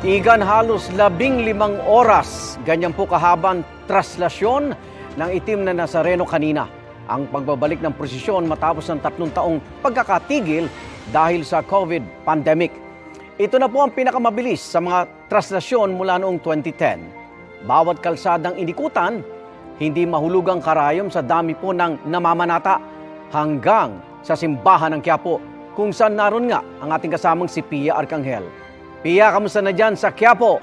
Igan halos labing limang oras, ganyan po kahabang traslasyon ng itim na Nazareno kanina. Ang pagbabalik ng prosesyon matapos ng tatlong taong pagkakatigil dahil sa COVID pandemic. Ito na po ang pinakamabilis sa mga traslasyon mula noong 2010. Bawat kalsadang inikutan, hindi mahulugang karayom sa dami po ng namamanata hanggang sa simbahan ng Quiapo kung saan naroon nga ang ating kasamang si Pia Arcangel. Pia, kamusta na dyan sa Quiapo?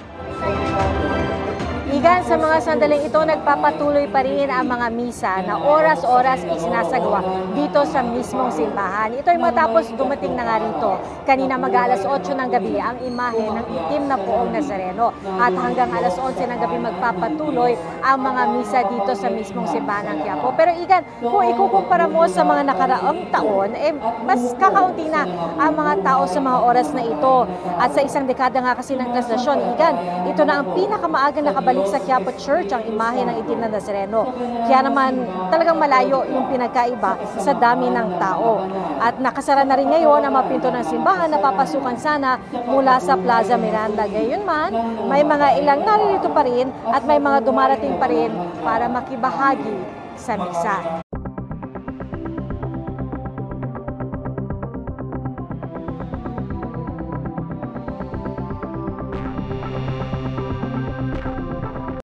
Igan, sa mga sandaling ito, nagpapatuloy pa rin ang mga misa na oras-oras isinasagawa dito sa mismong simbahan. Ito ay matapos dumating na nga rito. Kanina mag alas 8 ng gabi ang imahe ng itim na poong Nazareno. At hanggang alas 11 ng gabi magpapatuloy ang mga misa dito sa mismong simbahan ng Quiapo. Pero Igan, kung ikukumpara mo sa mga nakaraang taon, eh, mas kakaunti na ang mga tao sa mga oras na ito. At sa isang dekada nga kasi ng translasyon, Igan, ito na ang pinakamaaga nakabalik bumalik sa Quiapo Church ang imahe ng itim na Nazareno. Kaya naman talagang malayo yung pinagkaiba sa dami ng tao. At nakasara na rin ngayon ang mga pinto ng simbahan na papasukan sana mula sa Plaza Miranda. Gayon man, may mga ilang naririto pa rin at may mga dumarating pa rin para makibahagi sa misa.